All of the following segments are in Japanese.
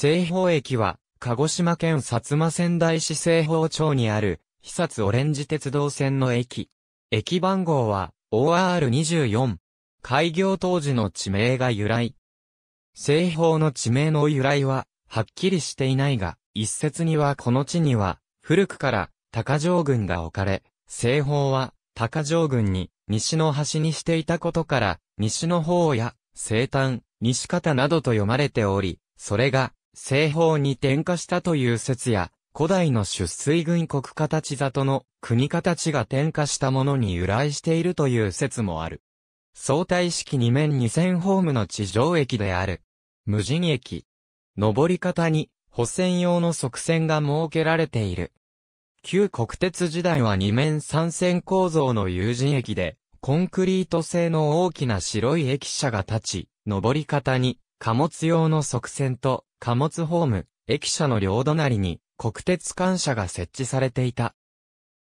西方駅は、鹿児島県薩摩仙台市西方町にある、久津オレンジ鉄道線の駅。駅番号は、OR24。開業当時の地名が由来。西方の地名の由来は、はっきりしていないが、一説にはこの地には、古くから高城郡が置かれ、西方は高城郡に西の端にしていたことから、西の方や西端、西方などと読まれており、それが西方に転化したという説や、古代の出水軍国形里の国形が転化したものに由来しているという説もある。相対式2面2000ホームの地上駅である。無人駅。上り方に補線用の側線が設けられている。旧国鉄時代は二面三線構造の有人駅で、コンクリート製の大きな白い駅舎が立ち、上り方に貨物用の側線と貨物ホーム、駅舎の両隣に国鉄艦車が設置されていた。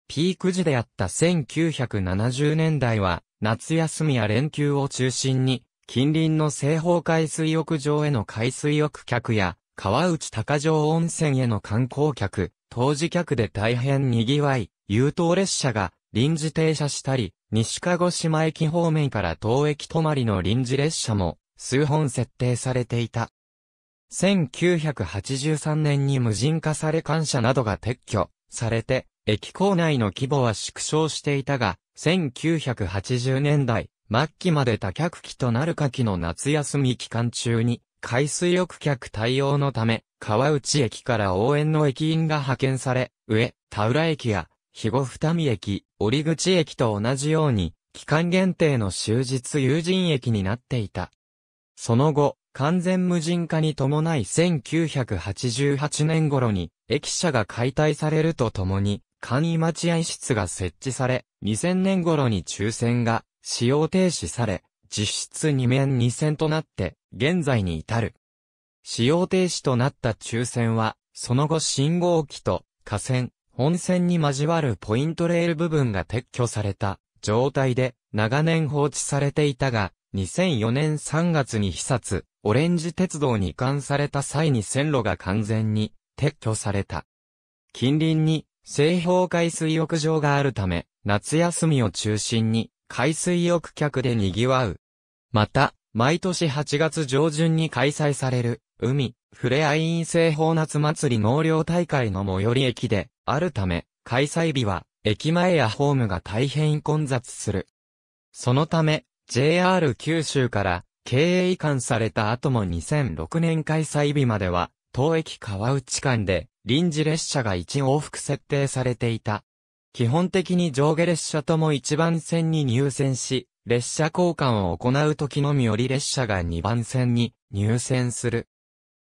ピーク時であった1970年代は、夏休みや連休を中心に、近隣の西方海水浴場への海水浴客や、川内高城温泉への観光客、当時客で大変賑わい、優等列車が臨時停車したり、西鹿児島駅方面から東駅止まりの臨時列車も数本設定されていた。1983年に無人化され感謝などが撤去されて、駅構内の規模は縮小していたが、1980年代末期まで多客機となる夏季の夏休み期間中に、海水浴客対応のため、川内駅から応援の駅員が派遣され、上、田浦駅や、肥後二見駅、折口駅と同じように、期間限定の終日有人駅になっていた。その後、完全無人化に伴い1988年頃に、駅舎が解体されるとともに、簡易待合室が設置され、2000年頃に抽選が使用停止され、実質2面2線となって、現在に至る。使用停止となった抽選は、その後信号機と架線、本線に交わるポイントレール部分が撤去された状態で長年放置されていたが、2004年3月に視察、オレンジ鉄道に移管された際に線路が完全に撤去された。近隣に西方海水浴場があるため、夏休みを中心に海水浴客で賑わう。また、毎年8月上旬に開催される、海、ふれあい院西方夏祭り納涼大会の最寄り駅で、あるため、開催日は、駅前やホームが大変混雑する。そのため、JR 九州から経営移管された後も2006年開催日までは、当駅川内間で臨時列車が1往復設定されていた。基本的に上下列車とも1番線に入線し、列車交換を行う時のみより列車が2番線に入線する。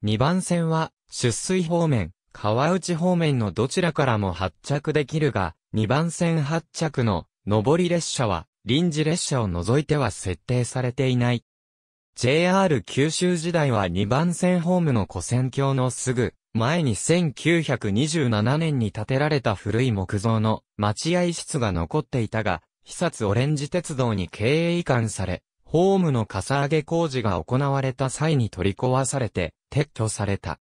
2番線は、出水方面、川内方面のどちらからも発着できるが、2番線発着の上り列車は、臨時列車を除いては設定されていない。JR 九州時代は2番線ホームの古線橋のすぐ前に1927年に建てられた古い木造の待合室が残っていたが、久津オレンジ鉄道に経営移管され、ホームのかさ上げ工事が行われた際に取り壊されて撤去された。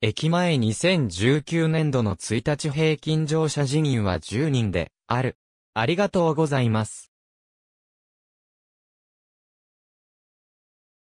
駅前2019年度の1日平均乗車人員は10人である。ありがとうございます。